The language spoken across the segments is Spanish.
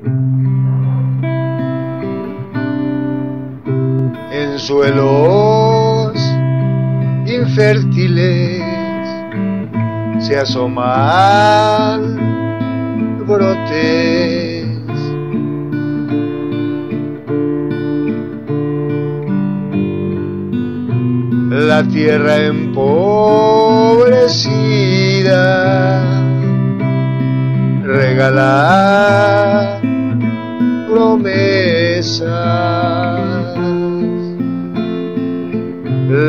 En suelos infértiles se asoman brotes. La tierra empobrecida regala promesas.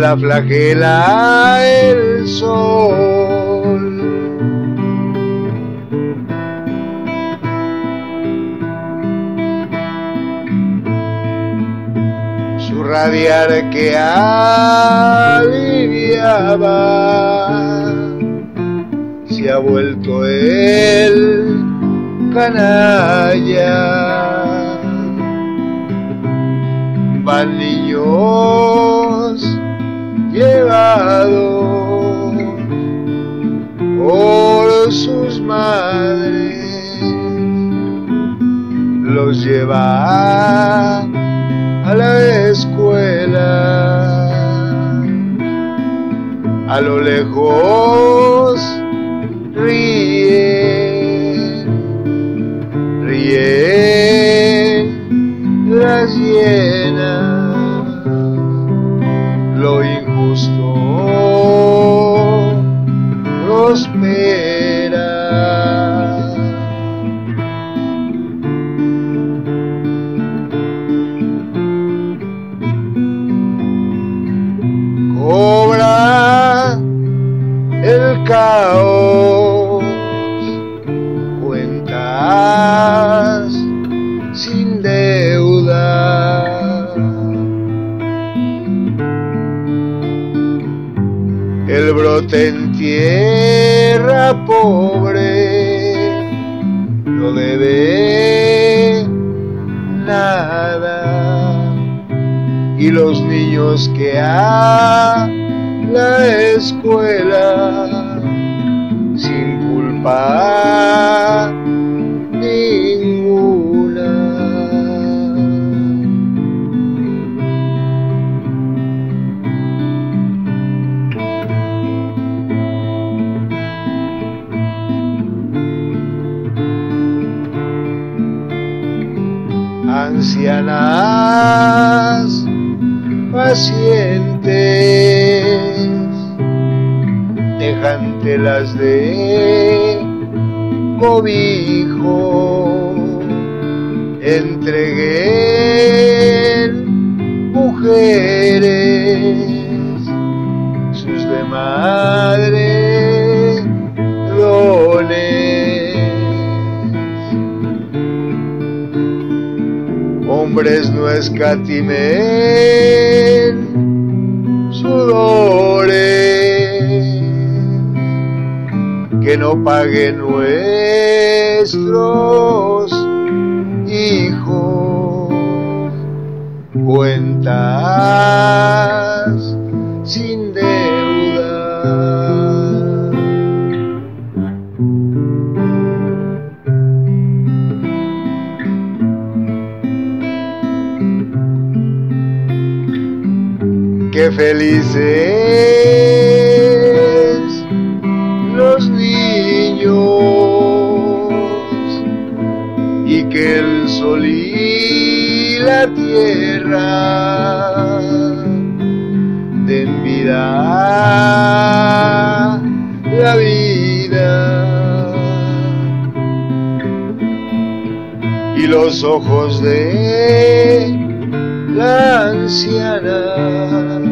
La flagela el sol. Su radiar que se ha vuelto el canalla. Van niños llevados por sus madres, los lleva a la escuela. A lo lejos ríen, ríen las hienas, Brote en tierra pobre. No debe nada. Y los niños que a la escuela sin culpa Ancianas pacientes, dejan telas de cobijo, entreguen mujeres, sus de madre Hombres no escatimen sudores, que no paguen nuestros hijos cuentas Qué felices los niños y que el sol y la tierra den vida la vida. Y los ojos de la anciana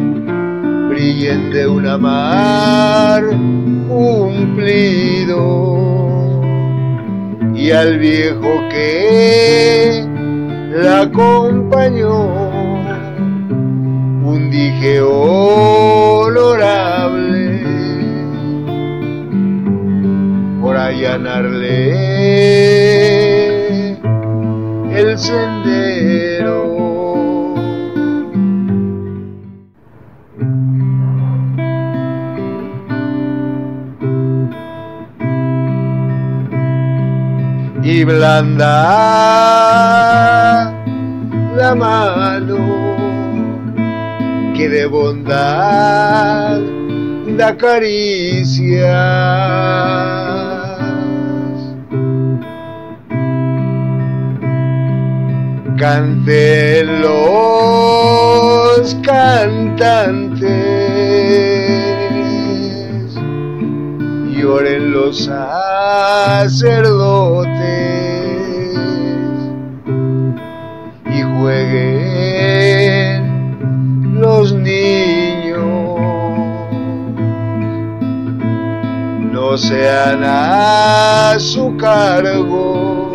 brillen de un amar cumplido y al viejo que la acompañó un dije honorable por allanarle el sendero. Blanda la mano que de bondad da caricias. Canten los cantantes, lloren los sacerdotes y jueguen los niños. No sean a su cargo